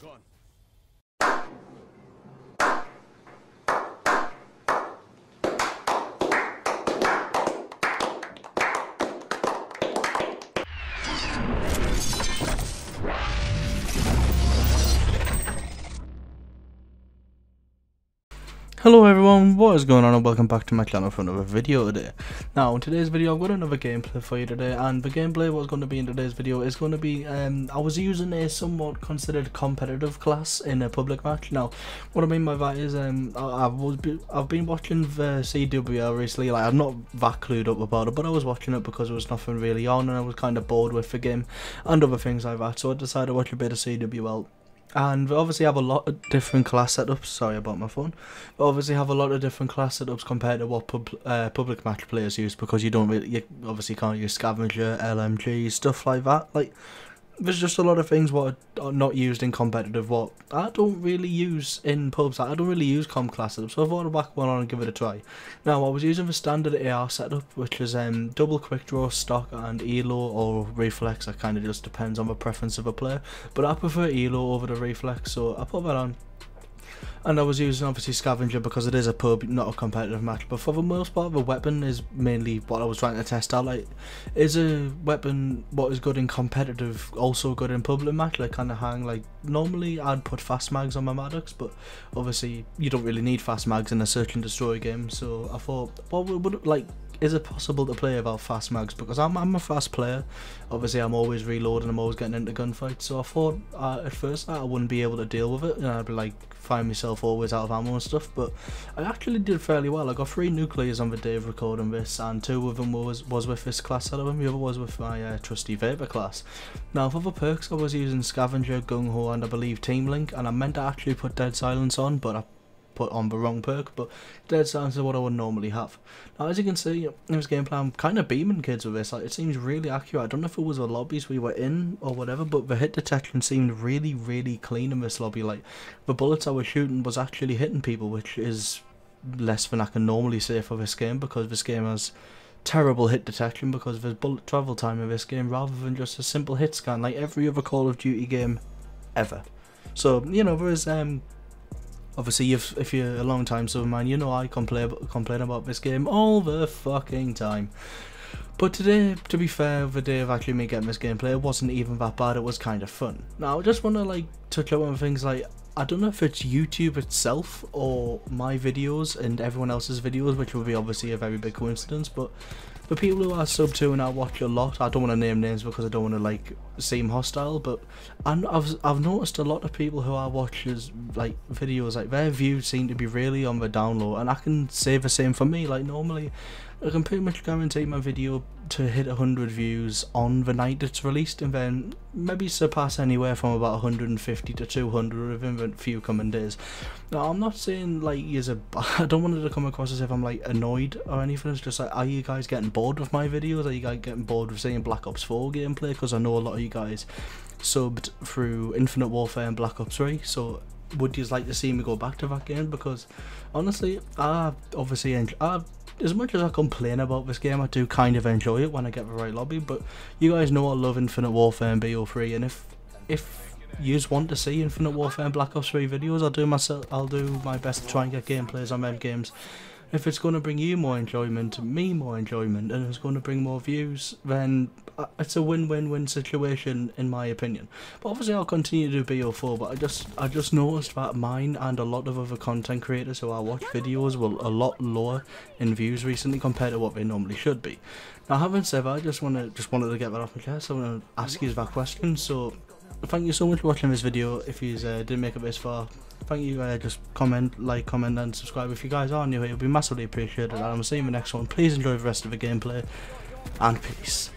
They're gone. Hello everyone, what is going on and welcome back to my channel for another video today. Now in today's video I've got another gameplay for you today and the gameplay what's going to be in today's video is going to be, um, I was using a somewhat considered competitive class in a public match. Now what I mean by that is um, I, have was, I've been watching the CWL recently, like I'm not that clued up about it but I was watching it because there was nothing really on and I was kind of bored with the game and other things like that so I decided to watch a bit of CWL and obviously have a lot of different class setups. Sorry about my phone. Obviously have a lot of different class setups compared to what pub, uh, public match players use because you don't really, you obviously can't use scavenger, LMG, stuff like that. Like there's just a lot of things what are not used in competitive what I don't really use in pubs. I don't really use comp classes, so I thought I'd whack one on and give it a try. Now I was using the standard AR setup, which is um double quick draw, stock, and elo or reflex. That kind of just depends on the preference of a player, but I prefer elo over the reflex, so I put that on and I was using obviously scavenger because it is a pub, not a competitive match. But for the most part, the weapon is mainly what I was trying to test out. Like, is a weapon what is good in competitive also good in public match? Like, kind of hang. Like, normally I'd put fast mags on my Maddox, but obviously you don't really need fast mags in a search and destroy game. So I thought, what would, would like is it possible to play without fast mags? Because I'm, I'm a fast player. Obviously, I'm always reloading. I'm always getting into gunfights. So I thought uh, at first I wouldn't be able to deal with it, and I'd be like find myself always out of ammo and stuff. But I actually did fairly well. I got three nuclears on the day of recording this, and two of them was was with this class setup, and the other was with my uh, trusty Vapr class. Now for the perks, I was using Scavenger, Gung Ho, and I believe Team Link, and I meant to actually put Dead Silence on, but I put on the wrong perk, but dead silence is what I would normally have. Now, as you can see in this gameplay, I'm kind of beaming kids with this. Like, it seems really accurate. I don't know if it was the lobbies we were in or whatever, but the hit detection seemed really, really clean in this lobby. Like, the bullets I was shooting was actually hitting people, which is less than I can normally say for this game because this game has terrible hit detection because there's bullet travel time in this game rather than just a simple hit scan like every other Call of Duty game ever. So, you know, there is um, Obviously, if if you're a long time sub man, you know I complain complain about this game all the fucking time. But today, to be fair, the day of actually me getting this gameplay, it wasn't even that bad. It was kind of fun. Now, I just want to like touch on things like I don't know if it's YouTube itself or my videos and everyone else's videos, which would be obviously a very big coincidence, but the people who are sub to and I watch a lot, I don't want to name names because I don't want to like seem hostile, but I've I've noticed a lot of people who I watch as like videos like their views seem to be really on the download, and I can say the same for me. Like normally, I can pretty much guarantee my video to hit 100 views on the night it's released and then maybe surpass anywhere from about 150 to 200 within a few coming days. Now I'm not saying like is a I don't want it to come across as if I'm like annoyed or anything, it's just like are you guys getting bored with my videos? Are you guys getting bored with seeing Black Ops 4 gameplay? Because I know a lot of you guys subbed through Infinite Warfare and Black Ops 3 so would you like to see me go back to that game because honestly I obviously I as much as I complain about this game, I do kind of enjoy it when I get the right lobby. But you guys know I love Infinite Warfare and BO3, and if if you just want to see Infinite Warfare and Black Ops 3 videos, I'll do myself. I'll do my best to try and get gameplays on them games if it's going to bring you more enjoyment, me more enjoyment, and it's going to bring more views, then uh, it's a win-win-win situation in my opinion. But obviously I'll continue to do BO4, but I just I just noticed that mine and a lot of other content creators who I watch videos were a lot lower in views recently compared to what they normally should be. Now having said that, I just wanna just wanted to get that off my chest. I want to ask you that question. So thank you so much for watching this video. If you uh, didn't make it this far, thank you. Uh, just comment, like, comment, and subscribe. If you guys are new, it would be massively appreciated. And I'm seeing you in the next one. Please enjoy the rest of the gameplay, and peace.